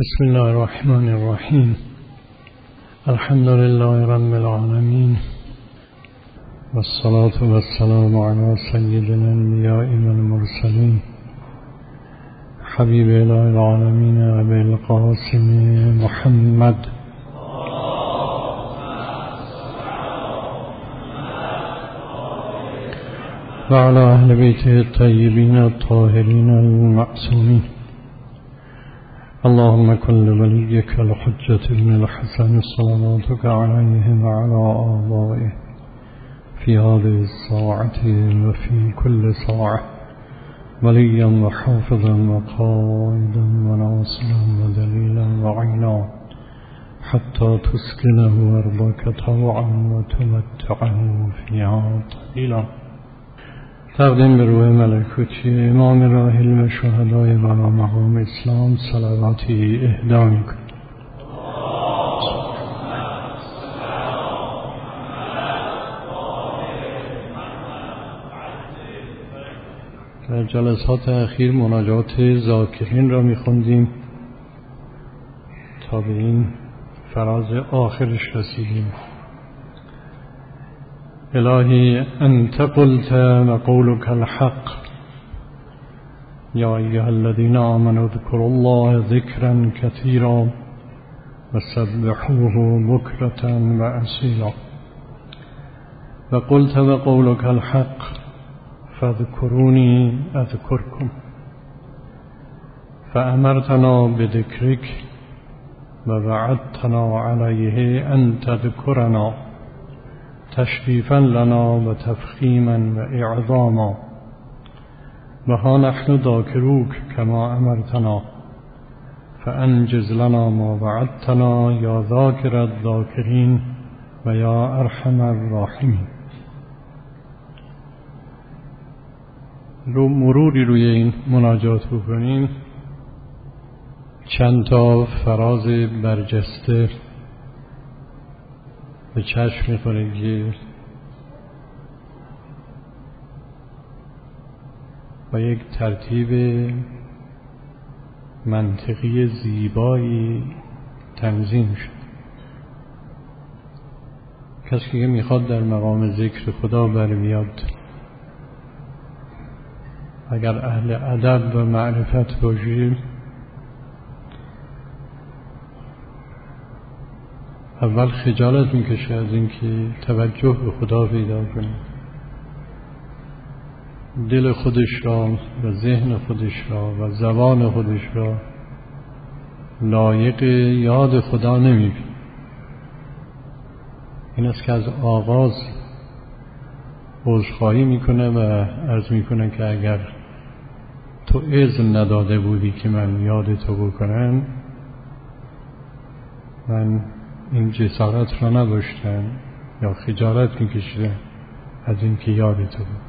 بسم الله الرحمن الرحیم الحمد لله رب العالمين. والصلاة والسلام على سيد الأنبياء والمرسلين. حبيب إله العالمين أبي القاسم محمد. وعلى أهل بيته الطيبين الطاهرين المعصومين. اللهم كن لوليك الحجة ابن الحسن صلواتك عليه وعلى آبائه في هذه الساعة وفي كل ساعة. وليا وحافظا وقائدا وناصرا ودليلا وعينا حتى تسكنه أرضك طوعا وتمتعه فيها طويلا تقدیم به روح ملکوتی امام راهل و شهدای بنا مقام اسلام صلواتی اهدا میکن در جلسات اخیر مناجات ذاکرین را میخوندیم تا به این فراز آخرش رسیدیم. إلهي أنت قلت وقولك الحق. يا أيها الذين آمنوا اذكروا الله ذكرا كثيرا وسبحوه بكرة وأسيلا وقلت وقولك الحق فاذكروني أذكركم. فأمرتنا بذكرك ووعدتنا عليه أن تذكرنا. تشریفا لنا و تفخیما و اعظاما. و ها نحن ذاکروک کما امرتنا فانجز لنا ما وعدتنا یا ذاکر الذاکرین و یا ارحم الراحمین. رو مروری روی این مناجات بکنیم. چند تا فراز برجسته. به چشم می‌خوره که با یک ترتیب منطقی زیبایی تنظیم شد. کسی که می‌خواد در مقام ذکر خدا برمیاد اگر اهل ادب و معرفت باشیم اول خجالت می‌کشه از اینکه توجه به خدا پیدا کنه. دل خودش را و ذهن خودش را و زبان خودش را لایق یاد خدا نمی‌بینه. این است که از آغاز عذرخواهی می‌کنه و عرض می‌کنه که اگر تو اذن نداده بودی که من یاد تو بکنم من این جسارت را نداشتن یا خجالت میکشیدن از اینکه یاد تو بود.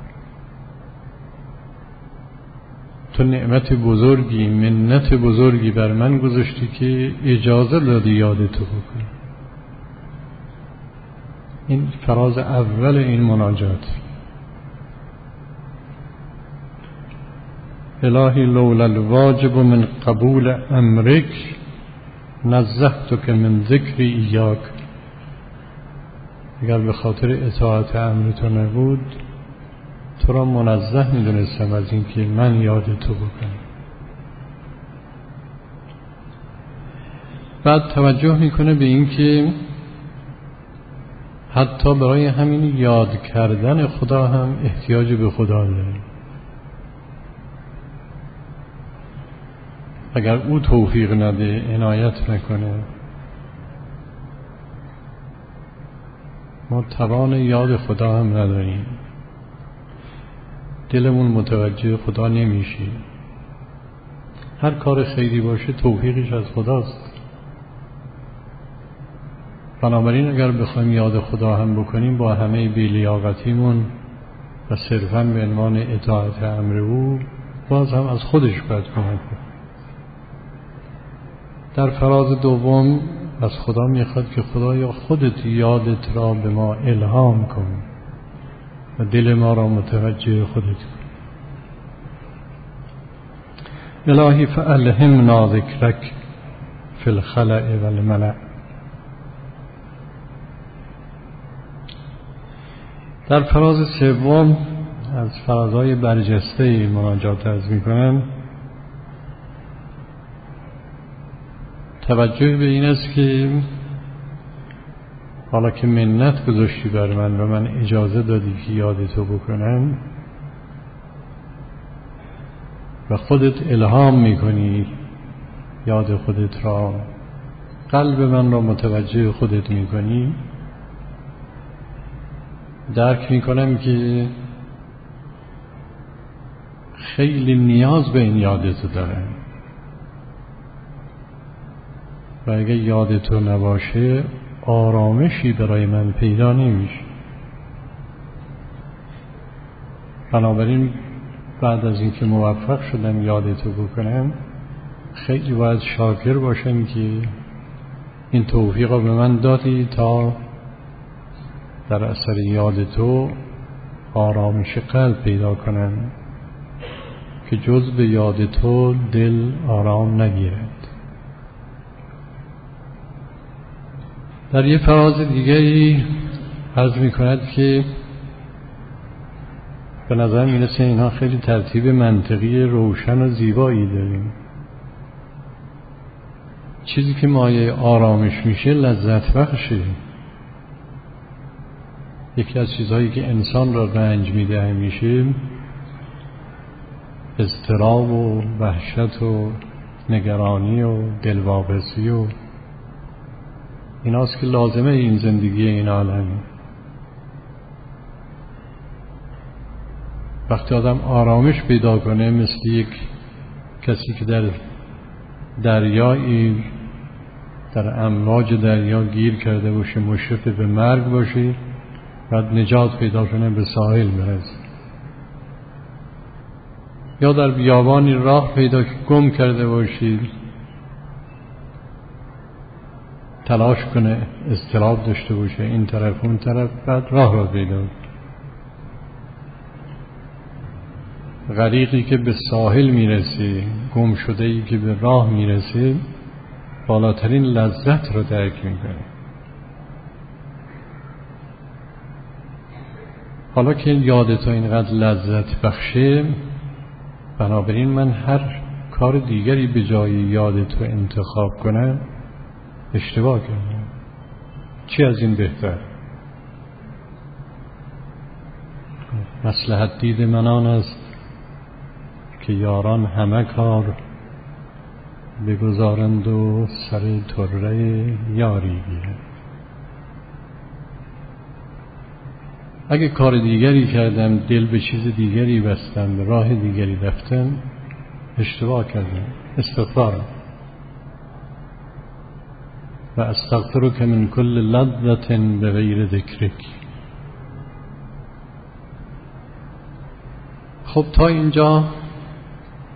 تو نعمت بزرگی منت بزرگی بر من گذاشتی که اجازه دادی یاد تو بکنی. این فراز اول این مناجات. الهی لولا الواجب من قبول امرک نزهتو که من ذکر ایاک. اگر به خاطر اطاعت امر تو نبود تو را منزه می‌دونستم از اینکه من یاد تو بکنم. بعد توجه می‌کنه به اینکه حتی برای همین یاد کردن خدا هم احتیاج به خدا داره. اگر او توفیق نده عنایت نکنه. ما توان یاد خدا هم نداریم. دلمون متوجه خدا نمیشه. هر کار خیری باشه توفیقش از خداست. بنابراین اگر بخوایم یاد خدا هم بکنیم با همه بیلیاقتیمون و صرفا به عنوان اطاعت امر او باز هم از خودش باید کمک در فراز دوم از خدا می‌خواد که خدایا خودت یادت را به ما الهام کن و دل ما را متوجه خودت کن. الهی فالهمنا ذکرک فی الخلع و الملع در فراز سوم از فرازهای برجسته مناجات از می‌کنم. توجه به این است که حالا که منت گذاشتی بر من و من اجازه دادی که یاد تو بکنم و خودت الهام می‌کنی یاد خودت را قلب من را متوجه خودت می‌کنی. درک می‌کنم که خیلی نیاز به این یادتو دارم. اگه یاد تو نباشه آرامشی برای من پیدا نمیشه. بنابراین بعد از اینکه موفق شدم یادتو بکنم خیلی باید شاکر باشم که این توفیق به من دادی تا در اثر یاد تو آرامش قلب پیدا کنم که جز به یاد تو دل آرام نگیرد در یه فراز دیگری عرض می کند که به نظر می‌رسه اینها خیلی ترتیب منطقی روشن و زیبایی داریم. چیزی که مایه آرامش میشه لذت بخشه. یکی از چیزهایی که انسان را رنج میده همیشه اضطراب و وحشت و نگرانی و دلواپسی و ایناست که لازمه این زندگی این عالمی وقتی آدم آرامش پیدا کنه مثل یک کسی که در دریایی در امواج دریا گیر کرده باشه مشرف به مرگ باشه بعد نجات پیدا کنه به ساحل برسه. یا در بیابانی راه پیدا که گم کرده باشید تلاش کنه استراب داشته باشه این طرف اون طرف بعد راه را پیدا غریقی که به ساحل می‌رسه گم شده ای که به راه می‌رسه بالاترین لذت رو درک می‌کنه. حالا که یادتا اینقدر لذت بخشه بنابراین من هر کار دیگری به جای یاد تو انتخاب کنم اشتباه کردم. چی از این بهتر؟ مسلحت دید من آن است که یاران همه کار بگذارند و سر طره یاری گیرند. اگه کار دیگری کردم دل به چیز دیگری بستم راه دیگری رفتم اشتباه کردم استغفار و استغفرک من کل لذت به غیر ذکرک خب تا اینجا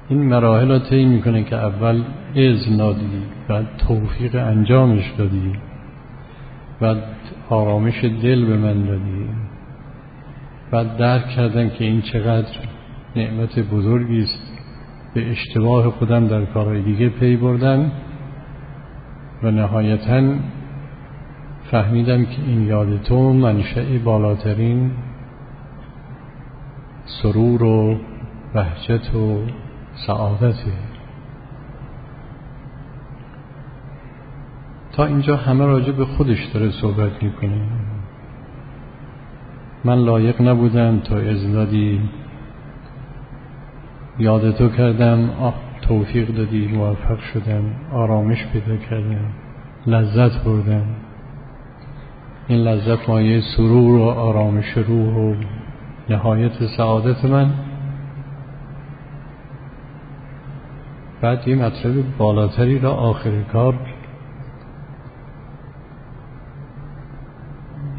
این مراحل رو طی می‌کنه که اول اذن دادی بعد توفیق انجامش دادی بعد آرامش دل به من دادی بعد درک کردن که این چقدر نعمت بزرگی است به اشتباه خودم در کارهای دیگه پی بردم و نهایتا فهمیدم که این یاد تو منشأ بالاترین سرور و وحشت و سعادته. تا اینجا همه راجع به خودش داره صحبت می‌کنه. من لایق نبودم تا ازدادی یاد تو کردم. توفیق دادی موفق شدم آرامش پیدا کردم لذت بردم این لذت مایه سرور و آرامش روح و نهایت سعادت من. بعد یه مطلب بالاتری را آخر کار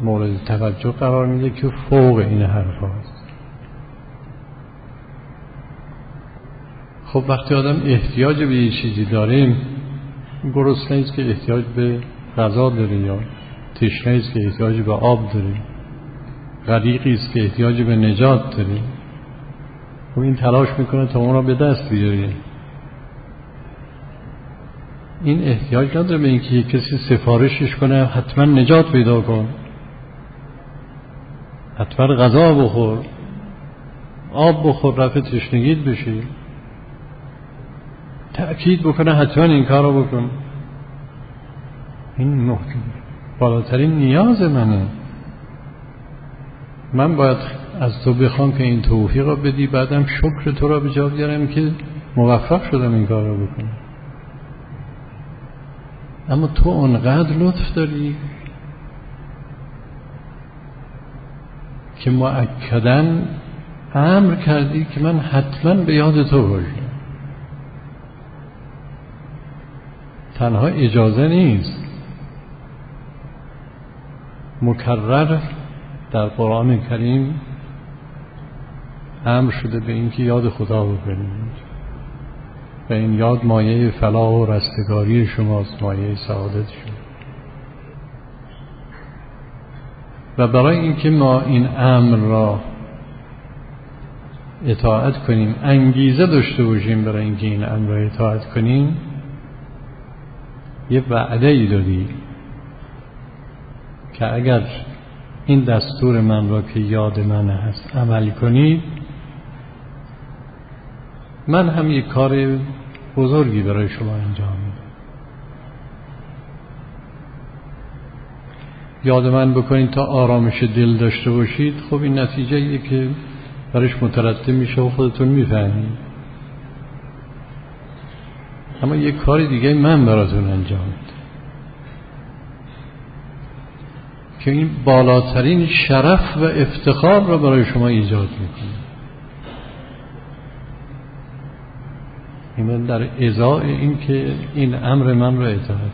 مورد توجه قرار میده که فوق این حرف هاست خب وقتی آدم احتیاج به یه چیزی داریم گرسنه است که احتیاج به غذا داره یا تشنه است که احتیاج به آب داره. غریقی است که احتیاج به نجات داره. خب این تلاش می‌کنه تا اون را به دست بیاره. این احتیاج نداره به اینکه کسی سفارشش کنه حتما نجات پیدا کن حتما غذا بخور آب بخور رفت تشنگید بشی تأکید بکنه حتما این کار رو بکن. این بالاترین نیاز منه. من باید از تو بخوام که این توفیق رو بدی بعدم شکر تو را به جا بیارم که موفق شدم این کار رو بکنم. اما تو اونقدر لطف داری که معکدن امر کردی که من حتما به یاد تو باشم. تنها اجازه نیست. مکرر در قرآن کریم امر شده به اینکه یاد خدا بکنیم و این یاد مایه فلاح و رستگاری شماست مایه سعادت شما. و برای اینکه ما این امر را اطاعت کنیم انگیزه داشته باشیم برای اینکه این امر را اطاعت کنیم یه وعده ای دادی که اگر این دستور من را که یاد من هست عمل کنید من هم یک کار بزرگی برای شما انجام میدم. یاد من بکنید تا آرامش دل داشته باشید. خب این نتیجه ایه که برش مترتب میشه و خودتون می‌فهمید. اما یک کار دیگه من براتون انجام میدم. که این بالاترین شرف و افتخار را برای شما ایجاد می‌کنه. این در ازای این که این امر من را اطاعت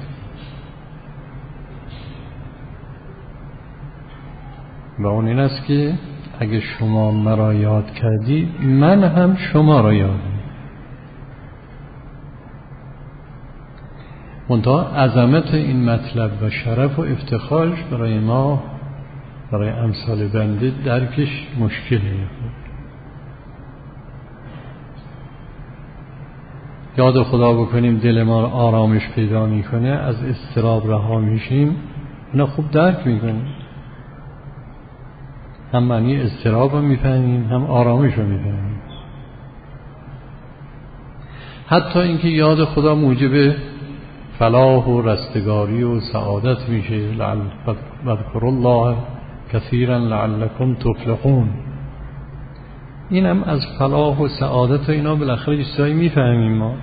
و اون این است که اگه شما مرا یاد کردی من هم شما را یاد منتها عظمت این مطلب و شرف و افتخارش برای ما برای امثال بنده درکش مشکله یاد خدا بکنیم دل ما آرامش پیدا می‌کنه از استراب رها میشیم. اینا خوب درک می‌کنیم. هم معنی استراب رو می‌فهمیم هم آرامش رو می‌فهمیم. حتی اینکه یاد خدا موجب فلاح و رستگاری و سعادت میشه. وذکر الله کثیرا لعلکم تفلحون. اینم از فلاح و سعادت و اینا بالاخره چیزایی می‌فهمیم ما.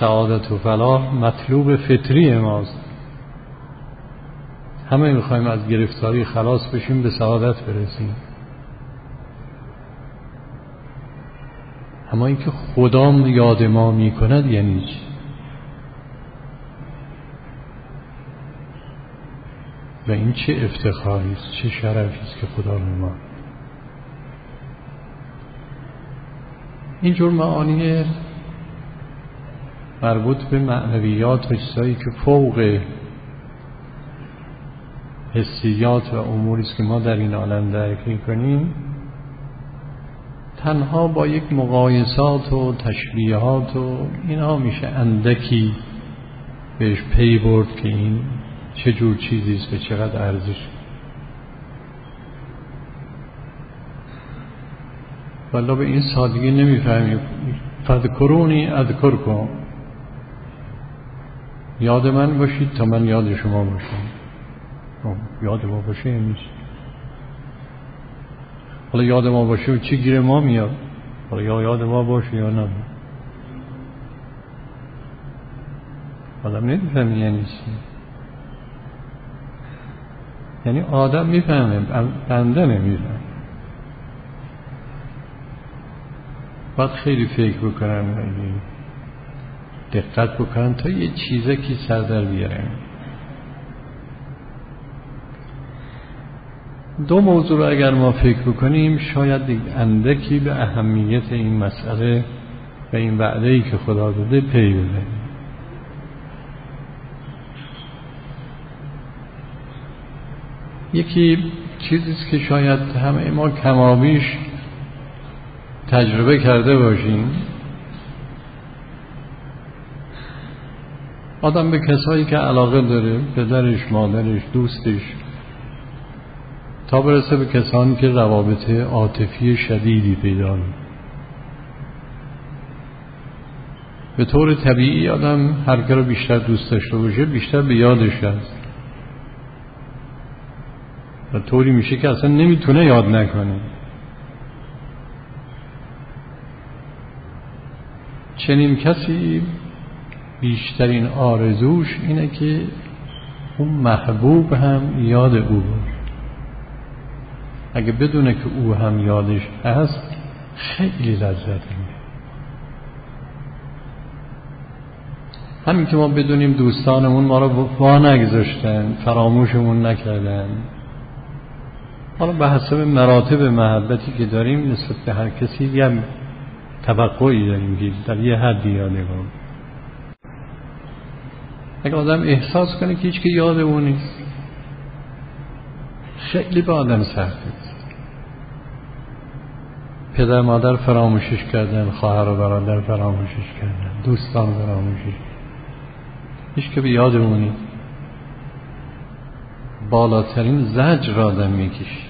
سعادت و فلاح مطلوب فطری ماست. همه می‌خوایم از گرفتاری خلاص بشیم به سعادت برسیم. اما اینکه خدا یاد ما می‌کند یعنی چی؟ و این چه افتخاری است چه شرفی است که خدا به ما اینجور معانی مربوط به معنویات و چیزهایی که فوق حسیات و اموری است که ما در این عالم درک کنیم تنها با یک مقایسات و تشبیهات و اینها میشه اندکی بهش پی برد که این چه جور چیزی است به چقدر ارزش؟ والا به این سادگی نمی‌فهمیم فذکرونی اذکرکم. یاد من باشید تا من یاد شما باشم. خب، یاد ما باشه یعنی حالا یاد ما باشه چی گیر ما میاد؟ حالا یا یاد ما باشه یا نه؟ آدم نمی‌فهمی یعنی چی یعنی آدم می‌فهمه بنده نمی‌فهمه باید خیلی فکر بکنن دقت بکنن تا یه چیزه که سر در بیارن. دو موضوع رو اگر ما فکر بکنیم شاید اندکی به اهمیت این مسئله و این وعده ای که خدا داده پی بزنیم یکی چیزیست که شاید همه ما کمابیش تجربه کرده باشیم. آدم به کسایی که علاقه داره پدرش مادرش دوستش تا برسه به کسانی که روابط عاطفی شدیدی پیدا به طور طبیعی آدم هر رو بیشتر دوست داشته باشه بیشتر به یادش هست. و طوری میشه که اصلا نمی‌تونه یاد نکنه. چنین کسی بیشترین آرزوش اینه که اون محبوب هم یاد او اگه بدونه که او هم یادش هست خیلی لذت میده همین که ما بدونیم دوستانمون ما رو وا نگذاشتن فراموشمون نکردن. حالا به حسب مراتب محبتی که داریم نسبت به هر کسی یه توقعی داریم که در یه حدی یادگار اگه آدم احساس کنه که هیچ که یاد نیست خیلی به آدم سخته پدر مادر فراموشش کردن خواهر و برادر فراموشش کردن دوستان فراموشش هیچ که به یادمونی بالاترین زجر آدم میکش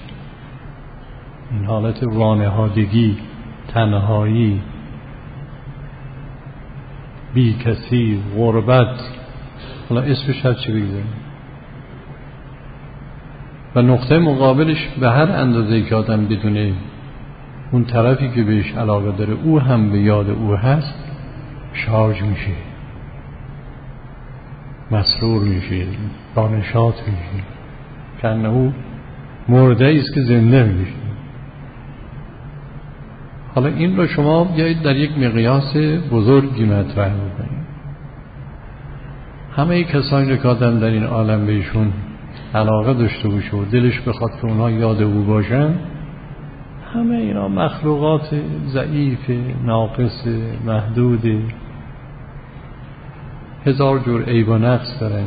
این حالت وانهادگی تنهایی بی کسی غربت. حالا اسمش هر چی بگذاریم و نقطه مقابلش به هر اندازه که آدم بدونه اون طرفی که بهش علاقه داره او هم به یاد او هست شارژ میشه. مسرور میشه دانشات میشه. کنه او مرده است که زنده میشه. حالا این رو شما بیایید در یک مقیاس بزرگی مطرح بکنید. همه کسانی که آدم در این عالم بهشون علاقه داشته باشه و دلش بخواد که اونها یاد او باشن همه اینا مخلوقات ضعیف ناقص محدود هزار جور عیب و نقص دارن.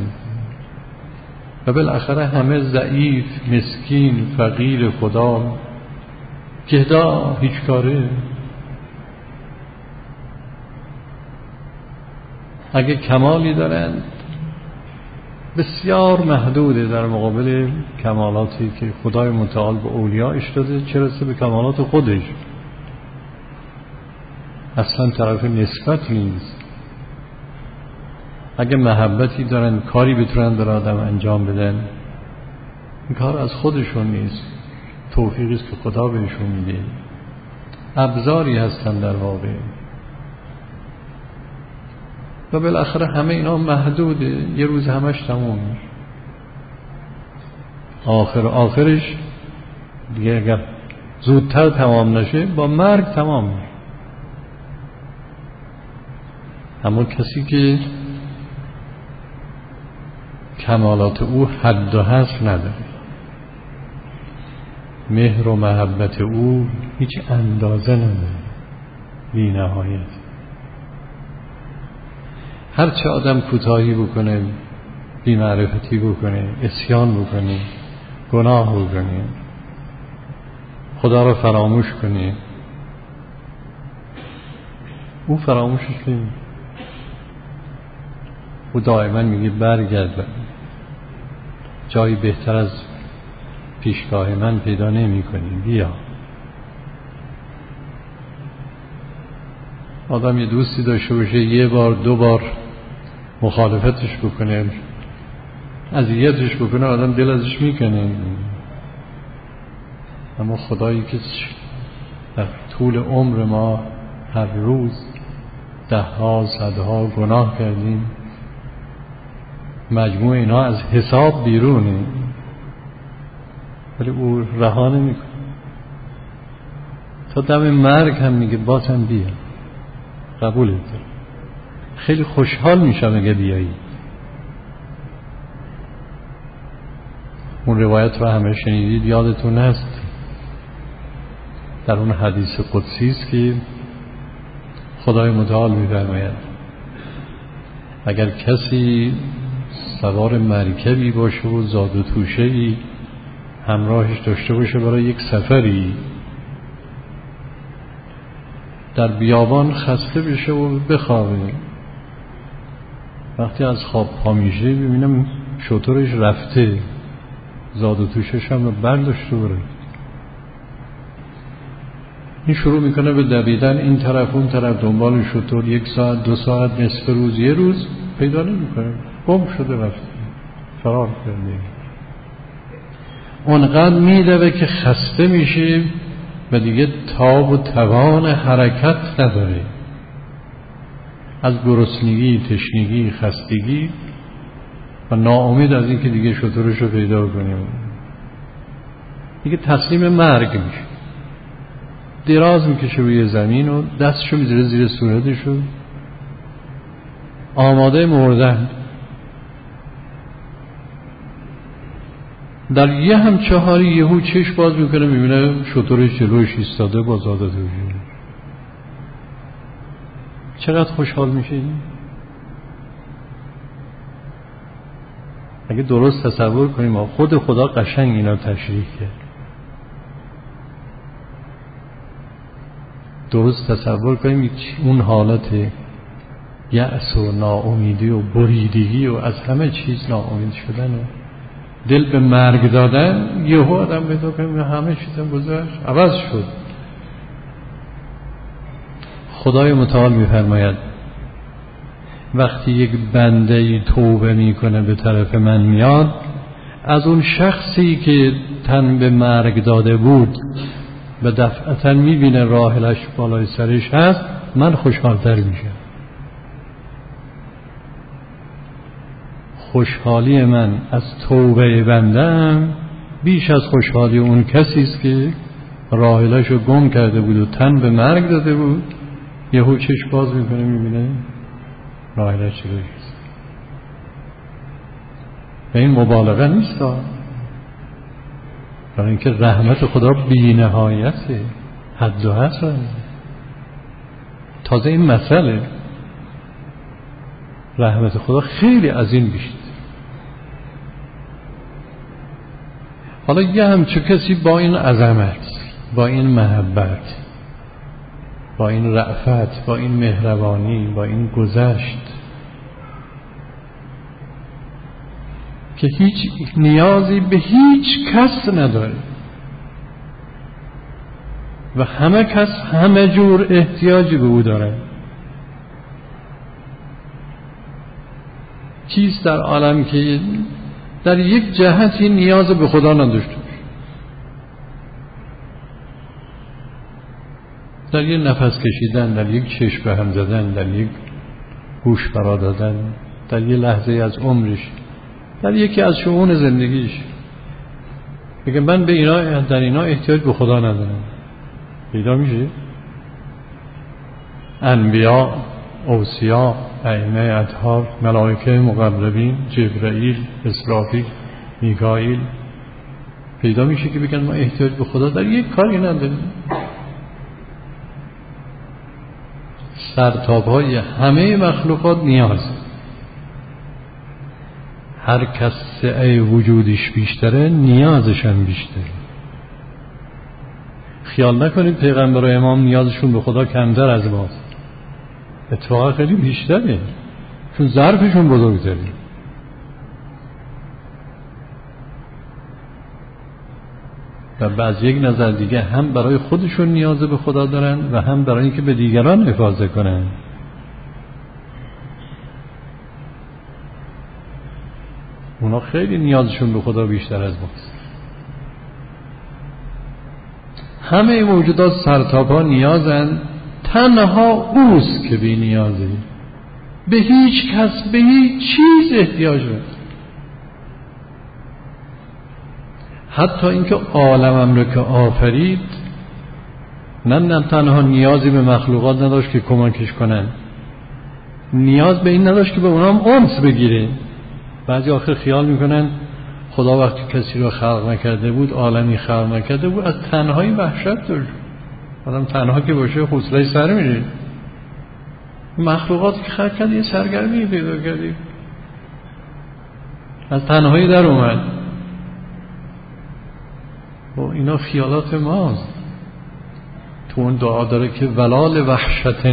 و بالاخره همه ضعیف مسکین فقیر خدا گهدا هیچ کاره. اگه کمالی دارند بسیار محدوده در مقابل کمالاتی که خدای متعال به اولیاءش داده چرا به کمالات خودش. اصلا طرف نسبت نیست. اگه محبتی دارن کاری بتونن در آدم انجام بدن این کار از خودشون نیست. توفیقی است که خدا بهشون میده. ابزاری هستن در واقع. و بالاخره همه اینا محدوده. یه روز همش تموم آخر آخرش دیگه اگر زودتر تمام نشه با مرگ تمام میشه. اما کسی که کمالات او حد و حصر نداره. مهر و محبت او هیچ اندازه نداره بی نهایت. هر چه آدم کوتاهی بکنه بیمعرفتی بکنه اسیان بکنه گناه بکنه خدا رو فراموش کنه. او فراموشش نمی. او دائما میگه برگرد جایی بهتر از پیشگاه من پیدا نمی کنی بیا. آدم یه دوستی داشته باشه یه بار دو بار مخالفتش بکنه. اذیتش بکنه آدم دل ازش می‌کنه. اما خدایی که در طول عمر ما هر روز ده ها صدها گناه کردیم مجموع اینا از حساب بیرونه. ولی او رها نمی‌کنه. تا دم مرگ هم میگه بازم بیا. قبولت دارم خیلی خوشحال میشم اگه بیایی. اون روایت رو همه شنیدید یادتون هست. در اون حدیث قدسی است که خدای متعال میفرماید اگر کسی سوار مرکبی باشه و زاد و توشه همراهش داشته باشه برای یک سفری. در بیابان خسته بشه و بخوابه. وقتی از خواب پا میشه ببینم شطورش رفته. زاد و توشش هم برداشته بره این شروع می‌کنه به دویدن این طرف اون طرف دنبال شطور. یک ساعت دو ساعت نصف روز یه روز پیدا نمی‌کنه. گم شده رفته. فرار کرده. اونقدر میدوه که خسته میشه و دیگه تاب و توان حرکت نداره. از گرسنگی تشنگی خستگی و ناامید از اینکه دیگه شطورش رو پیدا کنیم. دیگه تسلیم مرگ میشه. دراز می‌کشه روی زمین و دستشو می‌ذاره زیر صورتشو. آماده مردن. در یه هم چهاری یهو چش باز می‌کنه می‌بینه شطورش جلوش ایستاده با زاده چقدر خوشحال میشه اگه درست تصور کنیم خود خدا قشنگ اینا تشریح کرد. درست تصور کنیم اون حالت یأس و ناامیدی و بریدگی و از همه چیز ناامید شدن دل به مرگ دادن یهو آدم پیدا کنیم همه چیزم گذشت عوض شد. خدای متعال میفرماید وقتی یک بنده ای توبه می‌کنه به طرف من میاد از اون شخصی که تن به مرگ داده بود و دفعتا می‌بینه راهلش بالای سرش هست من خوشحالتر میشم. خوشحالی من از توبه بندم بیش از خوشحالی اون کسی است که راهلش رو گم کرده بود و تن به مرگ داده بود. یهو چشم باز می‌کنه می‌بینه راهلش چی و این مبالغه نیست. برای اینکه رحمت خدا بی نهایته حد و حصر تازه این مسئله. رحمت خدا خیلی از این بیشتر. حالا یه همچه کسی با این عظمت با این محبت با این رعفت با این مهربانی با این گذشت که هیچ نیازی به هیچ کس نداره و همه کس همه جور احتیاجی به او داره چیست در عالم که در یک جهتی نیاز به خدا نداشته در یک نفس کشیدن در یک چشم به هم زدن در یک گوش برا دادن در یک لحظه از عمرش در یکی از شعون زندگیش. بگه من به اینا در اینا احتیاج به خدا ندارم. پیدا میشه. انبیا اوسیا ائمه اطهار ملائکه مقربین جبرائیل اسرافیل میکائیل. پیدا میشه که بگن ما احتیاج به خدا در یک کاری نداریم. سرتاب های همه مخلوقات نیاز. هر کس سعه وجودش بیشتره نیازش هم بیشتره. خیال نکنید پیغمبر و امام نیازشون به خدا کمتر از ماست اتفاقا خیلی بیشتره. چون ظرفشون بزرگتره. و از یک نظر دیگه هم برای خودشون نیاز به خدا دارن و هم برای اینکه به دیگران حفاظه کنن. اونا خیلی نیازشون به خدا بیشتر از ماست. همه موجودات سرتاپا نیازن. تنها اوست که بی نیازه به هیچ کس به هیچ چیز احتیاج نداره حتی اینکه عالمم رو که آفرید نه نه تنها نیازی به مخلوقات نداشت که کمکش کنن. نیاز به این نداشت که به اونام انس بگیره. بعضی آخر خیال می‌کنن خدا وقتی کسی رو خلق نکرده بود عالمی خلق نکرده بود از تنهایی وحشت داشت. آدم تنها که باشه حوصله سر میره مخلوقات که خلق کرد یه سرگرمی پیدا کردی. از تنهایی در اومد. و اینا خیالات ماست. تو اون دعا داره که ولال وحشت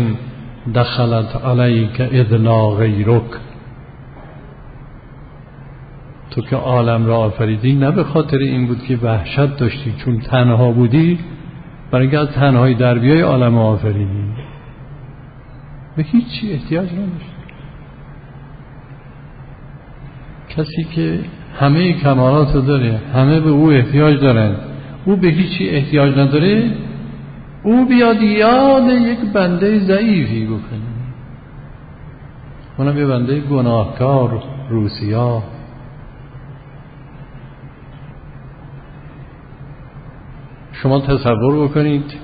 دخلت علیک ادلا غیرک. تو که عالم را آفریدی نه به خاطر این بود که وحشت داشتی چون تنها بودی برای اینکه از تنهایی در بیای عالم آفریدی به هیچی احتیاج نداشت. کسی که همه کمالات داره همه به او احتیاج دارن او به هیچی احتیاج نداره او بیاد یاد یک بنده ضعیفی بکنه. اونم یه بنده گناهکار روسیا شما تصور بکنید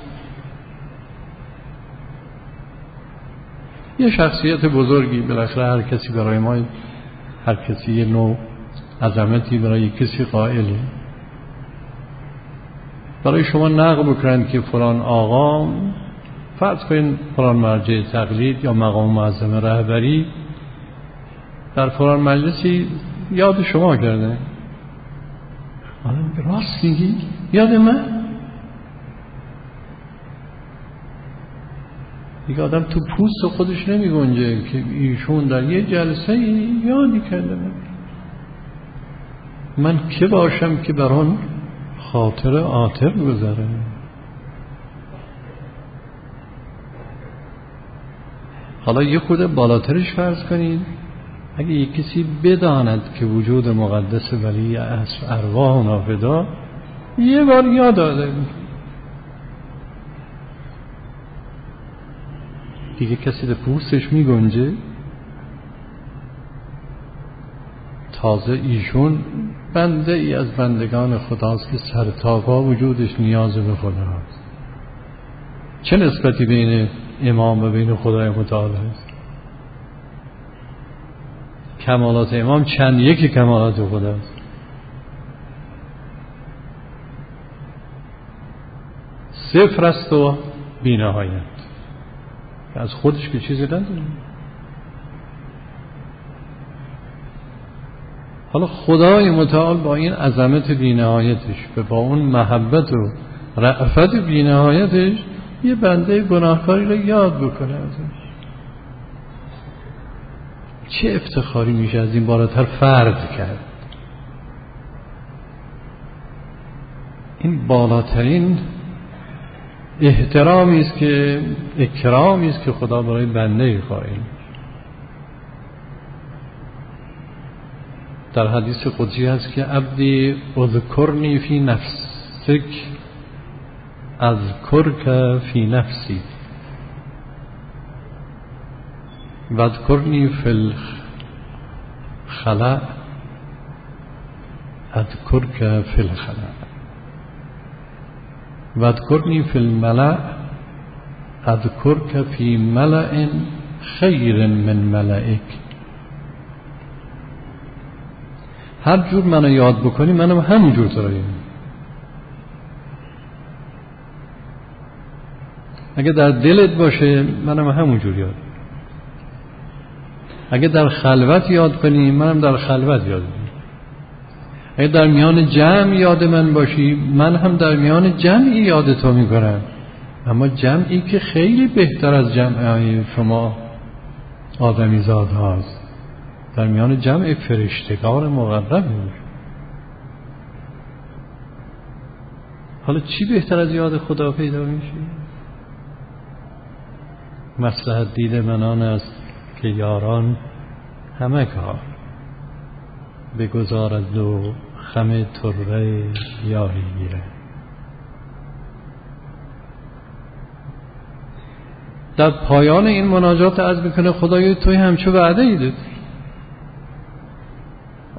یه شخصیت بزرگی بالاخره هر کسی برای ما هر کسی یه نوع عظمتی برای کسی قائله. برای شما نقل بکنند که فلان آقا فرض کنید فلان مرجع تقلید یا مقام معظم رهبری در فلان مجلسی یاد شما کرده. راست میگی؟ یاد من؟ دیگه آدم تو پوست خودش نمی گنجه که ایشون در یه جلسه یادی کرده من که باشم که بر آن خاطر آتر گذره حالا یه خود بالاترش فرض کنید اگه یک کسی بداند که وجود مقدس ولی اصر ارواح نافدا یه بار یاد داده دیگه کسی در پوستش می گنجه تازه ایشون بنده ای از بندگان خداست که سرتاپا وجودش نیاز به خداست چه نسبتی بین امام و بین خدای متعال هست کمالات امام چند؟ یکی کمالات خداست صفر است و بینهایت. از خودش که چیزی نداره. حالا خدای متعال با این عظمت بینهایتش و با اون محبت و رعفت بینهایتش یه بنده گناهکاری رو یاد بکنه ازش. چه افتخاری میشه از این بالاتر فرد کرد؟ این بالاترین احترامی است که اکرامی است که خدا برای بنده قائل در حدیث قدسی هست که عبدی اذکرنی فی نفسک اذکرک فی نفسی. واذکرنی فی الخلا اذکرک فی الخلا واذکرنی فی الملع اذکرک فی ملع خیر من ملعک هر جور منو یاد بکنی منم همونجور تو اگه در دلت باشه منم همونجور یاد. اگه در خلوت یاد کنی منم در خلوت یاد کنی اگه در میان جمع یاد من باشی من هم در میان جمعی یاد تو اما جمعی که خیلی بهتر از جمع شما آدمی زاد هاست. در میان جمع فرشتگار مقرب حالا چی بهتر از یاد خدا پیدا میشه مسلحت دید من آن است که یاران همه کار بگذارد و خم تره یاری گیره. در پایان این مناجات از می‌کنه خدای توی همچه وعده ای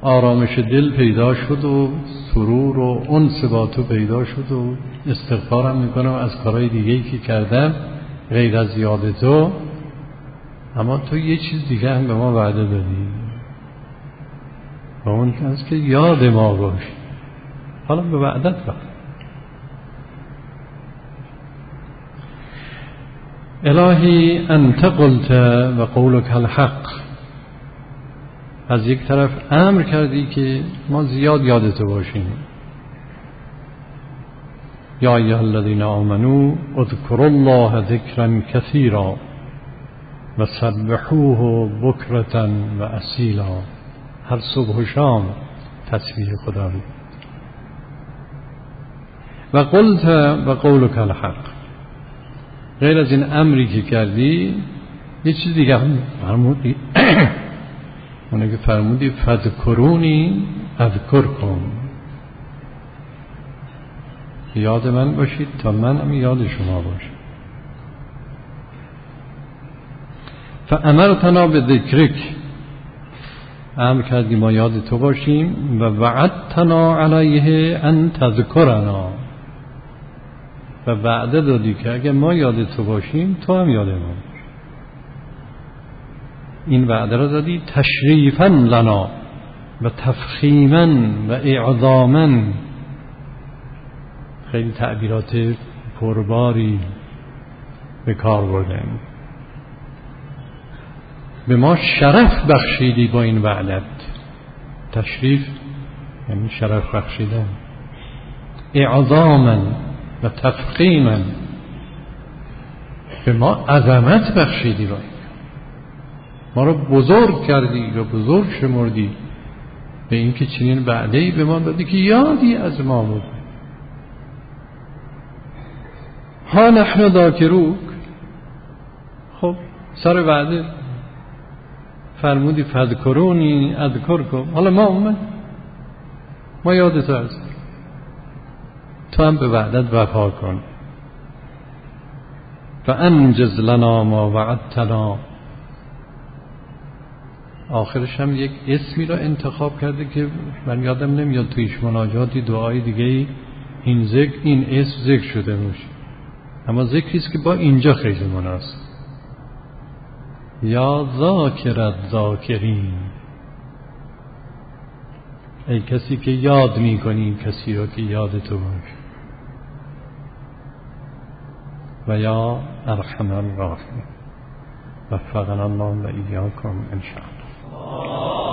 آرامش دل پیدا شد و سرور و انس با پیدا شد و استغفارم می‌کنم از کارهای دیگه ای که کردم غیر از یاد تو. اما تو یه چیز دیگه هم به ما وعده دادی. و اون از که یاد ما باش. حالا به وعدت وقت الهی انت قلت و قولک الحق. از یک طرف امر کردی که ما زیاد یادتو باشیم. یا ایها الذین آمنو اذکروا الله ذکرا کثیرا و سبحوه بکرتا و اصیلا هر صبح و شام تصویر خدا رو و قلت و قولک الحق. غیر از این امری که کردی یه چیز دیگه هم فرمودی. اونه که فرمودی فذکرونی اذکرکم. یاد من باشید تا من هم یاد شما باشم. فامرتنا به ذکرک امر کردی ما یاد تو باشیم و وعدتنا علیه ان تذکرنا. و وعده دادی که اگه ما یاد تو باشیم تو هم یاد ما این وعده را دادی تشریفا لنا و تفخیما و اعظاما. خیلی تعبیرات پرباری به کار بردن به ما شرف بخشیدی با این وعدت. تشریف یعنی شرف بخشیدن. اعظاما و تفخیما به ما عظمت بخشیدی با این. ما رو بزرگ کردی و بزرگ شمردی به اینکه چنین بعده ای به ما دادی که یادی از ما بود. ها نحن ذاکروک خب سر وعده. فرمودی فذکرونی اذکرکم. حالا ما اومد. ما یادت هست. تو هم به وعدت وفا کن. و انجز لنا ما وعدتنا. آخرش هم یک اسمی را انتخاب کرده که من یادم نمیاد تویش مناجاتی دعای دیگه این ذکر این اسم ذکر شده باشه. اما ذکری است که با اینجا خیلی مناسب یا ذاکرت ذاکرین. ای کسی که یاد می‌کنی کسی را که یاد تو باشه. و یا ارحم الراحمین. وفقنا الله و ایاکم انشاءالله.